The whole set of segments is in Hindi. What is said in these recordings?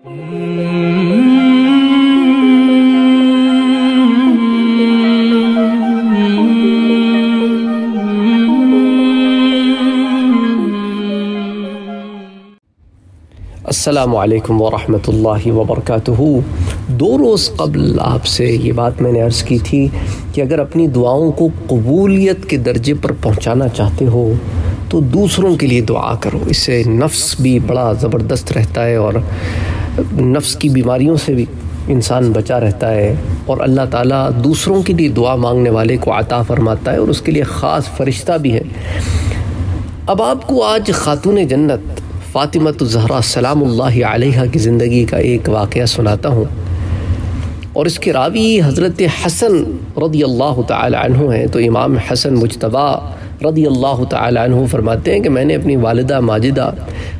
असलकम वरहमल वबरक दो रोज़ कबल आपसे ये बात मैंने अर्ज़ की थी कि अगर अपनी दुआओं को कबूलियत के दर्जे पर पहुँचाना चाहते हो तो दूसरों के लिए दुआ करो। इससे नफ्स भी बड़ा ज़बरदस्त रहता है और नफ्स की बीमारियों से भी इंसान बचा रहता है और अल्लाह ताला दूसरों के लिए दुआ मांगने वाले को आता फरमाता है और उसके लिए ख़ास फरिश्ता भी है। अब आपको आज ख़ातून जन्नत, फ़ातिमत ज़हरा सलाम की ज़िंदगी का एक वाक़ सुनाता हूँ। और इसके रावी हज़रत हसन रदी अल्लाह तु हैं तो इमाम हसन मुशतबा रदी अल्लाह तु फरमाते हैं कि मैंने अपनी वालदा माजिदा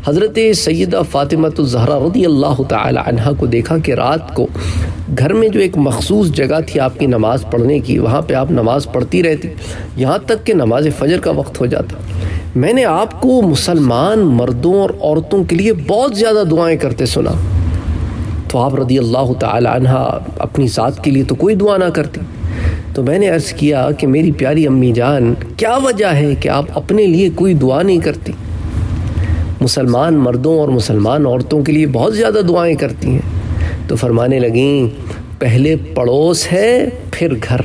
हज़रत सैदा फ़ातिमत ज़हरा रदी अल्लाह तहा को देखा कि रात को घर में जो एक मखसूस जगह थी आपकी नमाज़ पढ़ने की, वहाँ पर आप नमाज़ पढ़ती रहती। यहाँ तक कि नमाज़ फ़जर का वक्त हो जाता। मैंने आपको मुसलमान मर्दों और औरतों के लिए बहुत ज़्यादा दुआएँ करते सुना। तो आप रदी अल्लाह तह अपनी ज़ात के लिए तो कोई दुआ ना करती। तो मैंने अर्ज़ किया कि मेरी प्यारी अम्मी जान, क्या वजह है कि आप अपने लिए कोई दुआ नहीं करती? मुसलमान मर्दों और मुसलमान औरतों के लिए बहुत ज़्यादा दुआएँ करती हैं। तो फरमाने लगी, पहले पड़ोस है, फिर घर।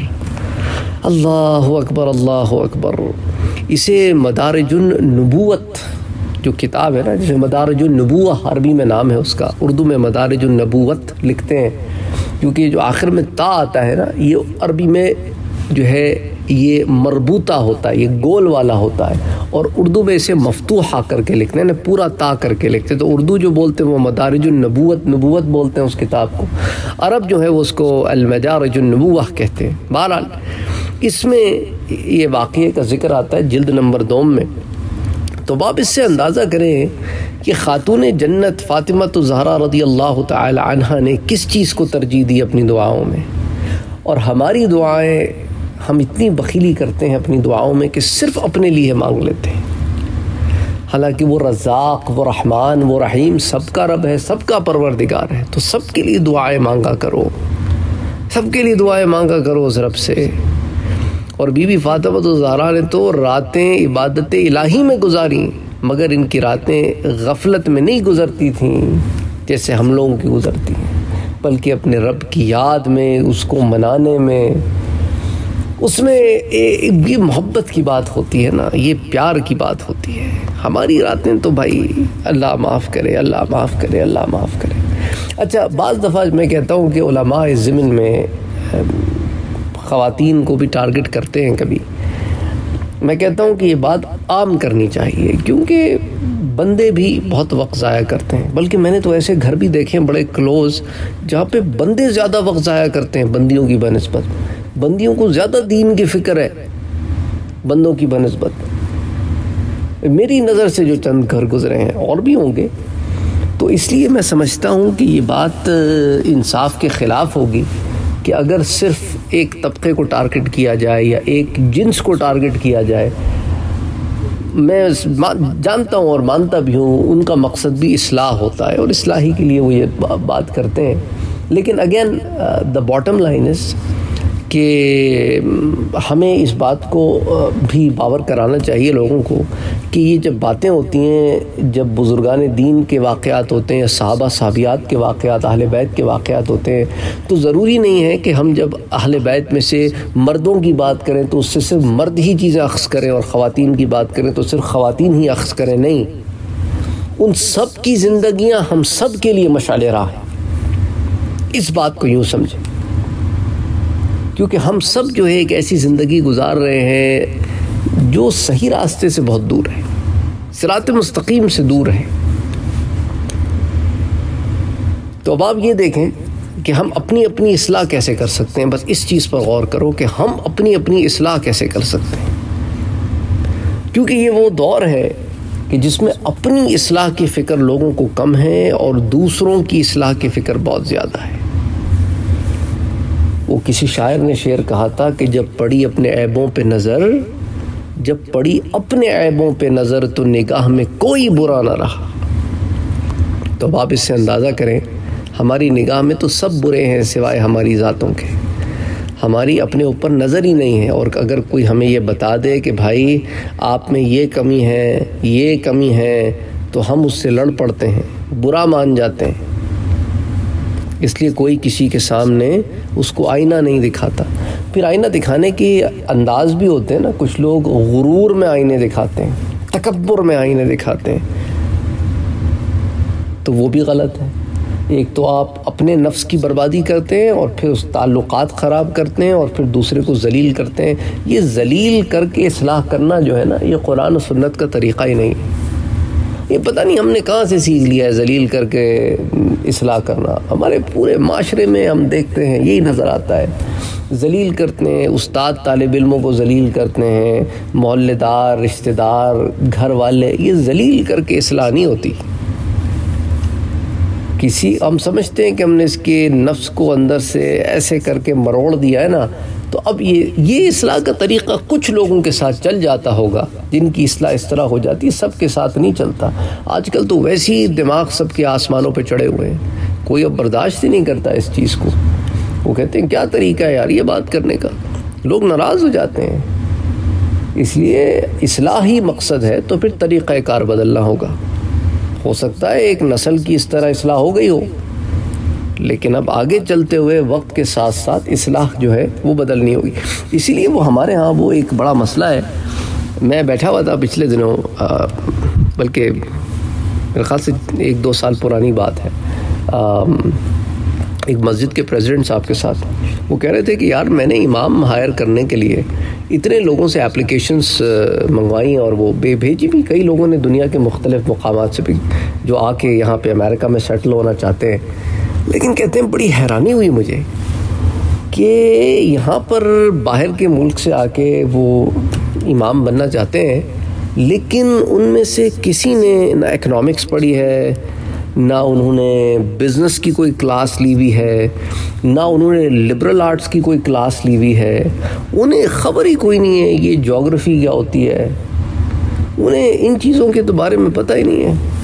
अल्लाह अकबर अल्लाह अकबर। इसे मदारजुन नबूत जो किताब है ना, जिसे मदारजुन अरबी में नाम है उसका, उर्दू में मदारजुन नबूवत लिखते हैं। क्योंकि जो आखिर में ता आता है ना, ये अरबी में जो है ये मरबूता होता है, ये गोल वाला होता है। और उर्दू में इसे मफतूहा करके लिखते हैं ना पूरा ता करके लिखते हैं। तो उर्दू जो बोलते हैं, वो मदारजुलनबूत नबूत बोलते हैं उस किताब को। अरब जो है, वो उसको अलमदारजुलनबूह कहते हैं। बहरहाल, इसमें ये वाक़े का ज़िक्र आता है जल्द नंबर दोम में। तो आप इससे अंदाज़ा करें कि ख़ातून जन्नत फ़ातिमा तो ज़हरा रदी अल्लाह तहा ने किस चीज़ को तरजीह दी अपनी दुआओं में? और हमारी दुआएँ हम इतनी बखीली करते हैं अपनी दुआओं में कि सिर्फ़ अपने लिए मांग लेते हैं। हालाँकि वो रज़ाक, वो रहमान, वो रहीम सबका रब है, सबका परवरदिगार है। तो सबके लिए दुआएँ मांगा करो। सबके लिए दुआएँ मांगा करो उस रब से। और बीबी फातिमा तो ज़ारा ने तो रातें इबादत इलाही में गुजारी, मगर इनकी रातें गफलत में नहीं गुजरती थीं, जैसे हम लोगों की गुजरती हैं। बल्कि अपने रब की याद में, उसको मनाने में उसमें ये मोहब्बत की बात होती है ना, ये प्यार की बात होती है। हमारी रातें तो भाई, अल्लाह माफ़ करे, अल्लाह माफ़ करे, अल्लाह माफ़ करे। अच्छा बाज़ दफ़ा मैं कहता हूँ कि ज़मीन में ख़वातीन को भी टारगेट करते हैं कभी। मैं कहता हूँ कि ये बात आम करनी चाहिए, क्योंकि बंदे भी बहुत वक्त ज़ाया करते हैं। बल्कि मैंने तो ऐसे घर भी देखे हैं, बड़े क्लोज़ जहाँ पे बंदे ज़्यादा वक्त ज़ाया करते हैं, बंदियों की बनस्बत। बंदियों को ज़्यादा दीन की फ़िक्र है, बंदों की बनस्बत। मेरी नज़र से जो चंद घर गुजरे हैं, और भी होंगे तो इसलिए मैं समझता हूँ कि ये बात इंसाफ के ख़िलाफ़ होगी कि अगर सिर्फ़ एक तबके को टारगेट किया जाए या एक जिन्स को टारगेट किया जाए, मैं जानता हूँ और मानता भी हूँ, उनका मकसद भी इसलाह होता है, और इसलाही के लिए वो ये बात करते हैं। लेकिन again the bottom line is कि हमें इस बात को भी बावर कराना चाहिए लोगों को कि ये जब बातें होती हैं, जब बुज़ुर्गान दीन के वाक़ात होते हैं, सहाबा साहबियात के वाक़ात अहल बैत के वाक़ात होते हैं तो ज़रूरी नहीं है कि हम जब अहल बैत में से मर्दों की बात करें तो उससे सिर्फ़ मर्द ही चीज़ें अक्स करें और ख़वान की बात करें तो सिर्फ़ ख़वान ही अक्स करें, नहीं। उन सब की ज़िंदगियाँ हम सब के लिए मशाल राह हैं। इस बात को यूँ समझें। क्योंकि हम सब जो है एक ऐसी ज़िंदगी गुजार रहे हैं जो सही रास्ते से बहुत दूर है। सिरात मुस्तकीम से दूर है। तो अब आप ये देखें कि हम अपनी अपनी असलाह कैसे कर सकते हैं। बस इस चीज़ पर गौर करो कि हम अपनी अपनी असलाह कैसे कर सकते हैं। क्योंकि ये वो दौर है कि जिसमें अपनी असलाह की फ़िक्र लोगों को कम है और दूसरों की असलाह की फ़िक्र बहुत ज़्यादा है। वो किसी शायर ने शेर कहा था कि जब पड़ी अपने ऐबों पे नज़र, जब पड़ी अपने ऐबों पे नज़र तो निगाह में कोई बुरा ना रहा। तो आप इससे अंदाज़ा करें, हमारी निगाह में तो सब बुरे हैं सिवाय हमारी ज़ातों के। हमारी अपने ऊपर नज़र ही नहीं है, और अगर कोई हमें ये बता दे कि भाई, आप में ये कमी है, ये कमी है तो हम उससे लड़ पड़ते हैं, बुरा मान जाते हैं। इसलिए कोई किसी के सामने उसको आईना नहीं दिखाता। फिर आईना दिखाने के अंदाज भी होते हैं ना, कुछ लोग गुरूर में आईने दिखाते हैं तकबर में आईने दिखाते हैं। तो वो भी गलत है। एक तो आप अपने नफ्स की बर्बादी करते हैं और फिर उस ताल्लुकात ख़राब करते हैं और फिर दूसरे को जलील करते हैं। ये जलील करके असलाह करना जो है ना, ये कुरान सुन्नत का तरीक़ा ही नहीं है। ये पता नहीं हमने कहाँ से सीख लिया है जलील करके इसलाह करना। हमारे पूरे माशरे में हम देखते हैं, यही नज़र आता है। जलील करते हैं, उस्ताद तालब इलमों को जलील करते हैं, मोहल्लेदार, रिश्तेदार घर वाले ये जलील करके इसलाह नहीं होती। किसी, हम समझते हैं कि हमने इसके नफ्स को अंदर से ऐसे करके मरोड़ दिया है ना तो अब ये ये इसलाह का तरीक़ा कुछ लोगों के साथ चल जाता होगा, जिनकी असलाह इस तरह हो जाती है, सबके साथ नहीं चलता। आजकल तो वैसे ही दिमाग सबके आसमानों पर चढ़े हुए हैं। कोई अब बर्दाश्त ही नहीं करता इस चीज़ को। वो कहते हैं, क्या तरीका है यार, ये बात करने का? लोग नाराज़ हो जाते हैं। इसलिए असलाह ही मकसद है तो फिर तरीक़ाकार बदलना होगा। हो सकता है एक नस्ल की इस तरह असलाह हो गई हो। लेकिन अब आगे चलते हुए वक्त के साथ साथ इसलाह जो है वो बदलनी होगी। इसीलिए वो हमारे यहाँ वो एक बड़ा मसला है। मैं बैठा हुआ था पिछले दिनों बल्कि मेरे ख्याल से एक दो साल पुरानी बात है। आ, एक मस्जिद के प्रेसिडेंट साहब के साथ। वो कह रहे थे कि यार मैंने इमाम हायर करने के लिए इतने लोगों से एप्लीकेशंस मंगवाई और वो बे भेजी भी। कई लोगों ने दुनिया के मुख्तलिफ़ मकाम से भी जो आके यहाँ पे अमेरिका में सेटल होना चाहते हैं। लेकिन कहते हैं, बड़ी हैरानी हुई मुझे कि यहाँ पर बाहर के मुल्क से आके वो इमाम बनना चाहते हैं, लेकिन उनमें से किसी ने ना इकनॉमिक्स पढ़ी है, ना उन्होंने बिज़नेस की कोई क्लास ली हुई है, ना उन्होंने लिबरल आर्ट्स की कोई क्लास ली हुई है। उन्हें ख़बर ही कोई नहीं है, ये जोग्राफ़ी क्या होती है? उन्हें इन चीज़ों के तो बारे में पता ही नहीं है।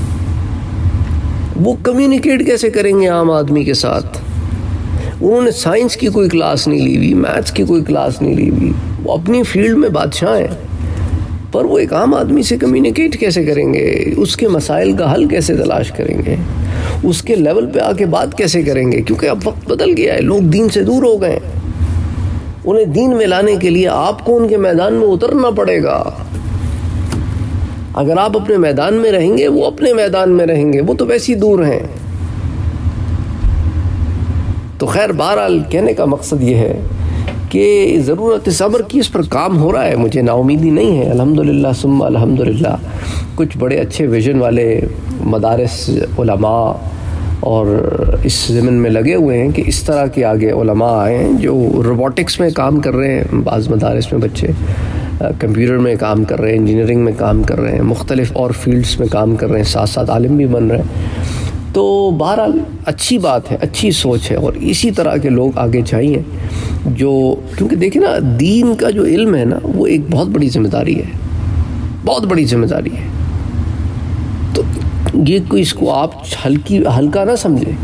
वो कम्युनिकेट कैसे करेंगे आम आदमी के साथ? उन्होंने साइंस की कोई क्लास नहीं ली हुई मैथ्स की कोई क्लास नहीं ली हुई। वो अपनी फ़ील्ड में बादशाह हैं। पर वो एक आम आदमी से कम्युनिकेट कैसे करेंगे? उसके मसाइल का हल कैसे तलाश करेंगे? उसके लेवल पे आके बात कैसे करेंगे? क्योंकि अब वक्त बदल गया है, लोग दीन से दूर हो गए उन्हें दीन में लाने के लिए आपको उनके मैदान में उतरना पड़ेगा। अगर आप अपने मैदान में रहेंगे, वो अपने मैदान में रहेंगे। वो तो वैसे ही दूर हैं। तो खैर, बहरहाल कहने का मकसद ये है कि ज़रूरत सब्र की इस पर काम हो रहा है। मुझे नाउमीदी नहीं है। अल्हम्दुलिल्लाह, सुम्मा अल्हम्दुलिल्लाह। कुछ बड़े अच्छे विजन वाले मदारस, उलमा और इस ज़मीन में लगे हुए हैं कि इस तरह के आगे आए हैं जो रोबोटिक्स में काम कर रहे हैं, बाज़ मदारस में बच्चे। कंप्यूटर में काम कर रहे हैं, इंजीनियरिंग में काम कर रहे हैं, मुख्तलिफ़ और फील्ड्स में काम कर रहे हैं साथ साथ आलिम भी बन रहे हैं। तो बहरहाल अच्छी बात है, अच्छी सोच है और इसी तरह के लोग आगे चाहिए, जो क्योंकि देखिए ना, दीन का जो इल्म है ना, वो एक बहुत बड़ी ज़िम्मेदारी है, बहुत बड़ी ज़िम्मेदारी है। तो ये कोई इसको आप हल्की, हल्का ना समझे।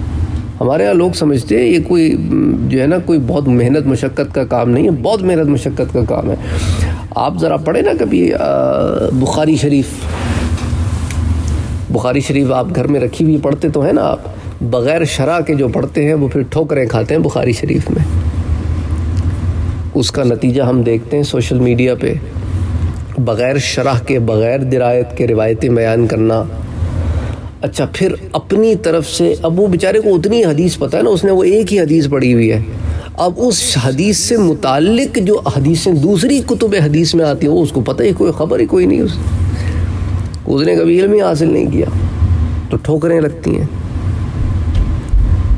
हमारे यहाँ लोग समझते हैं, ये कोई, जो है ना, कोई बहुत मेहनत मुशक्क़त का काम नहीं है, बहुत मेहनत मशक्क़त का काम है। आप ज़रा पढ़े ना कभी बुखारी शरीफ। बुखारी शरीफ आप घर में रखी हुई पढ़ते तो है ना आप, बग़ैर शरा के जो पढ़ते हैं, वो फिर ठोकरें खाते हैं बुखारी शरीफ में। उसका नतीजा हम देखते हैं सोशल मीडिया पे, बग़ैर शराह के, बग़ैर दिरायत के रिवायतें बयान करना। अच्छा फिर अपनी तरफ़ से, अब वो बेचारे को उतनी हदीस पता है ना, उसने वो एक ही हदीस पढ़ी हुई है। अब उस हदीस से मुतालिक जो हदीसें, दूसरी कुतुब हदीस में आती हैं, वो उसको पता ही, कोई ख़बर ही कोई नहीं उस उसने कभी इल्म ही हासिल नहीं किया। तो ठोकरें लगती हैं।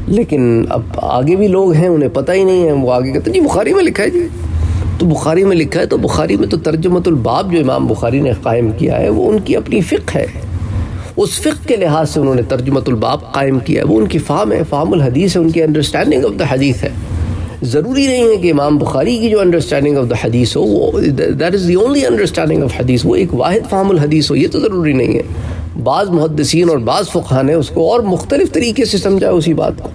लेकिन अब आगे भी लोग हैं, उन्हें पता ही नहीं है, वो आगे कहते जी, बुखारी में लिखा है जी। तो बुखारी में लिखा है तो बुखारी में तो तर्जमतुलबाब जो इमाम बुखारी ने कायम किया है, वो उनकी अपनी फ़िक है। उस फ़िक के लिहाज से उन्होंने तर्जमतुलबाब कायम किया है। वो उनकी फ़ाम है फ़ामुल हदीस है, उनकी अंडरस्टैंडिंग ऑफ़ द हदीस है। ज़रूरी नहीं है कि इमाम बुखारी की जो अंडरस्टैंडिंग ऑफ़ द हदीस हो, वो that is the only understanding of हदीस वो एक वाहिद फ़ामुल हदीस हो, ये तो ज़रूरी नहीं है। बाज़ मुहदसिन और बाज़ फ़ुक़ा ने उसको और मुख्तलिफ़ तरीके से समझा उसी बात को।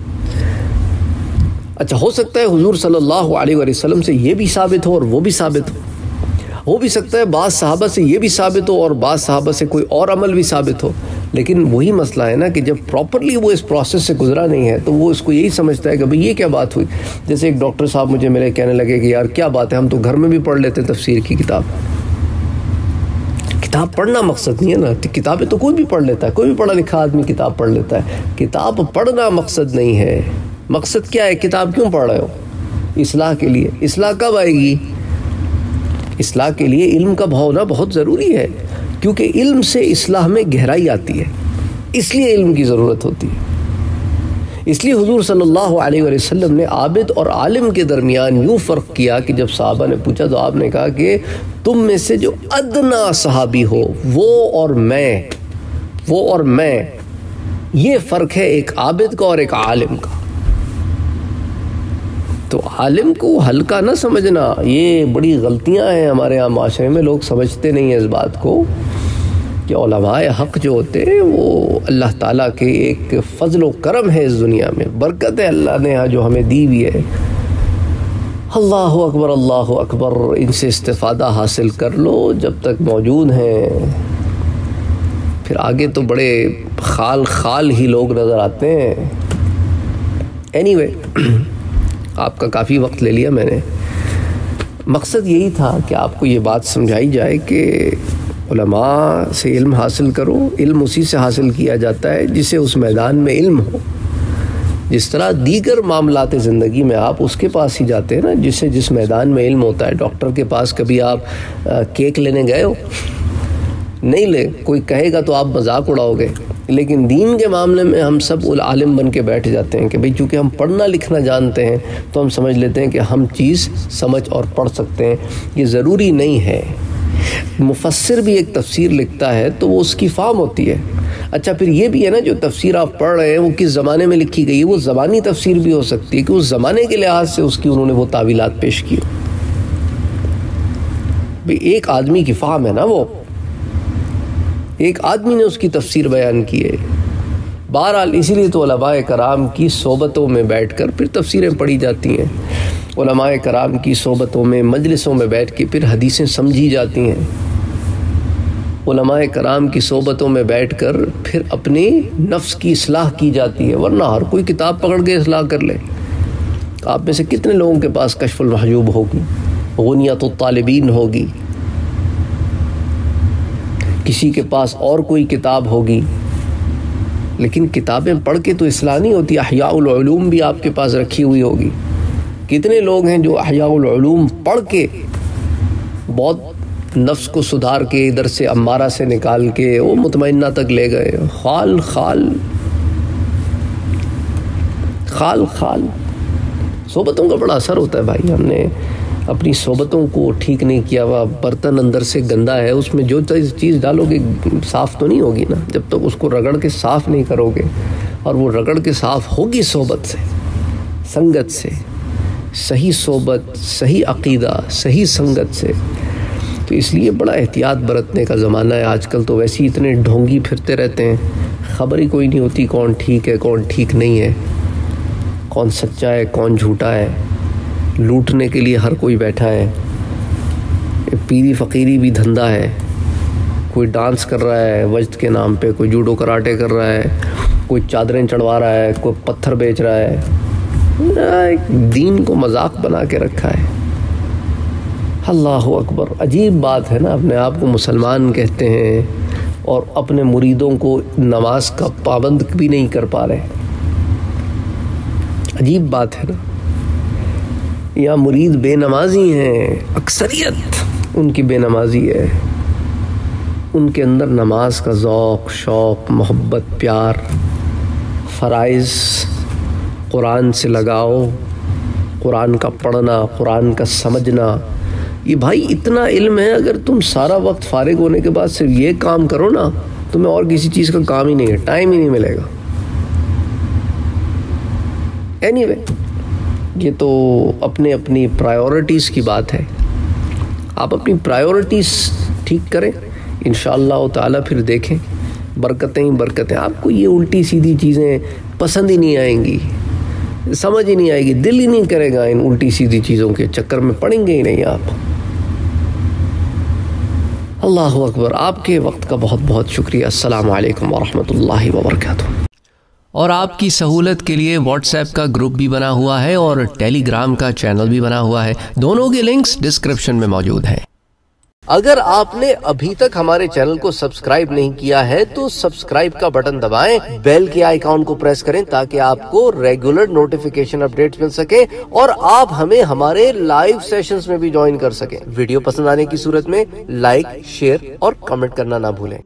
अच्छा हो सकता है हुजूर सल्लल्लाहु अलैहि वसल्लम से ये भी साबित हो और वो भी साबित हो। हो भी सकता है बाद साहबा से ये भी साबित हो और बाद साहबा से कोई और अमल भी साबित हो। लेकिन वही मसला है ना कि जब प्रॉपरली वो इस प्रोसेस से गुजरा नहीं है तो वो इसको यही समझता है कि भाई ये क्या बात हुई? जैसे एक डॉक्टर साहब मुझे मेरे कहने लगे कि यार क्या बात है, हम तो घर में भी पढ़ लेते हैं तफसीर की किताब। किताब पढ़ना मकसद नहीं है ना। किताबें तो कोई भी पढ़ लेता है, कोई भी पढ़ा लिखा आदमी किताब पढ़ लेता है। किताब पढ़ना मकसद नहीं है। मकसद क्या है? किताब क्यों पढ़ रहे हो? इसलाह के लिए। इसलाह कब आएगी? इसलाह के लिए इल्म का भाव होना बहुत ज़रूरी है, क्योंकि इल्म से इसलाह में गहराई आती है। इसलिए इल्म की ज़रूरत होती है। इसलिए हुजूर सल्लल्लाहु अलैहि वसल्लम ने आबिद और आलिम के दरमियान यूँ फ़र्क किया कि जब साहबा ने पूछा तो आपने कहा कि तुम में से जो अदना सहाबी हो, वो और मैं, वो और मैं, ये फ़र्क है एक आबिद का और एक आलिम का। तो आलिम को हल्का ना समझना। ये बड़ी गलतियाँ हैं हमारे यहाँ माशरे में। लोग समझते नहीं हैं इस बात को कि ओलमाए हक़ जो होते हैं वो अल्लाह ताला के एक फ़ज़ल करम है इस दुनिया में। बरकत है अल्लाह ने यहाँ जो हमें दी हुई है। अल्लाह अकबर अल्लाह अकबर इनसे इस्तेफ़ादा हासिल कर लो जब तक मौजूद हैं। फिर आगे तो बड़े खाल खाल ही लोग नज़र आते हैं। एनी anyway, आपका काफ़ी वक्त ले लिया मैंने। मकसद यही था कि आपको ये बात समझाई जाए कि से इल्म हासिल करो, इल्म उसी से हासिल किया जाता है जिसे उस मैदान में इल्म हो। जिस तरह दीगर मामलात ज़िंदगी में आप उसके पास ही जाते हैं ना, जिसे जिस मैदान में इल्म होता है, डॉक्टर के पास कभी आप केक लेने गए हो? नहीं ले, कोई कहेगा तो आप मज़ाक उड़ाओगे। लेकिन दीन के मामले में हम सब आलिम बन के बैठ जाते हैं कि भाई चूँकि हम पढ़ना लिखना जानते हैं तो हम समझ लेते हैं कि हम चीज़ समझ और पढ़ सकते हैं। ये ज़रूरी नहीं है। मुफसर भी एक तफसीर लिखता है तो वो उसकी फाम होती है। अच्छा फिर ये भी है ना, जो तफसीर आप पढ़ रहे हैं, वो किस ज़माने में लिखी गई है? वो ज़बानी तफसीर भी हो सकती है कि उस ज़माने के लिहाज से उसकी उन्होंने वो तावीलात पेश की भाई एक आदमी की फाम है ना वो। एक आदमी ने उसकी तफसीर बयान की है। बहरहाल, इसीलिए तो कराम की सोबतों में बैठ कर फिर तफसीरें पढ़ी जाती हैं। कराम की सोबतों में, मजलिसों में बैठ के फिर हदीसें समझी जाती हैं। कराम की सोबतों में बैठ कर फिर अपने नफ्स की असलाह की जाती है, वरना हर कोई किताब पकड़ के असलाह कर ले। आप में से कितने लोगों के पास कशफुल महजूब होगी? गनियत तालिबीन होगी। किसी के पास और कोई किताब होगी। लेकिन किताबें पढ़ के तो इसलाह नहीं होती अहियाउलूम भी आपके पास रखी हुई होगी। कितने लोग हैं जो अहियाउलूम पढ़ के बहुत नफ्स को सुधार के इधर से अम्मारा से निकाल के वो मुतमना तक ले गए। खाल खाल। खाल खाल। सोबतों का बड़ा असर होता है भाई, हमने अपनी सोबतों को ठीक नहीं किया हुआ, बर्तन अंदर से गंदा है, उसमें जो चीज़ डालोगे, साफ़ तो नहीं होगी ना? जब तक तो उसको रगड़ के साफ़ नहीं करोगे, और वो रगड़ के साफ़ होगी सोबत से, संगत से, सही सोबत, सही अकीदा, सही संगत से तो इसलिए बड़ा एहतियात बरतने का ज़माना है। आजकल तो वैसे ही इतने ढोंगी फिरते रहते हैं। ख़बर ही कोई नहीं होती कौन ठीक है, कौन ठीक नहीं है, कौन सच्चा है, कौन झूठा है। लूटने के लिए हर कोई बैठा है। पीरी फ़कीरी भी धंधा है। कोई डांस कर रहा है वजद के नाम पे, कोई जूडो कराटे कर रहा है, कोई चादरें चढ़वा रहा है, कोई पत्थर बेच रहा है। एक दीन को मज़ाक बना के रखा है। अल्लाह अकबर, अजीब बात है ना, अपने आप को मुसलमान कहते हैं और अपने मुरीदों को नमाज़ का पाबंद भी नहीं कर पा रहे। अजीब बात है ना। या मुरीद बेनमाजी हैं। अक्सरियत। उनकी बेनमाजी है। उनके अंदर नमाज़ का ज़ौक़ शौक़ मोहब्बत प्यार फ़राइज़ कुरान से लगाओ कुरान का पढ़ना कुरान का समझना। ये भाई इतना इल्म है अगर तुम सारा वक्त फारिग होने के बाद सिर्फ़ ये काम करो ना तुम्हें और किसी चीज़ का काम ही नहीं है टाइम ही नहीं मिलेगा। एनीवे anyway, ये तो अपने अपनी प्रायोरिटीज़ की बात है। आप अपनी प्रायोरिटीज़ ठीक करें इन ताला फिर देखें। बरकतें ही बरकतें। आपको ये उल्टी सीधी चीज़ें पसंद ही नहीं आएँगी। समझ ही नहीं आएगी। दिल ही नहीं करेगा इन उल्टी सीधी चीज़ों के चक्कर में। पड़ेंगे ही नहीं आप। अल्लाह अकबर। आपके वक्त का बहुत बहुत शुक्रिया। अस्सलाम वालेकुम वरहमतुल्लाहि वबरकातुहू। और आपकी सहूलत के लिए व्हाट्सएप का ग्रुप भी बना हुआ है और टेलीग्राम का चैनल भी बना हुआ है। दोनों के लिंक्स डिस्क्रिप्शन में मौजूद हैं। अगर आपने अभी तक हमारे चैनल को सब्सक्राइब नहीं किया है तो सब्सक्राइब का बटन दबाएँ बेल के आइकॉन को प्रेस करें ताकि आपको रेगुलर नोटिफिकेशन अपडेट्स मिल सके और आप हमें हमारे लाइव सेशंस में भी ज्वाइन कर सकें। वीडियो पसंद आने की सूरत में लाइक शेयर और कमेंट करना ना भूलें।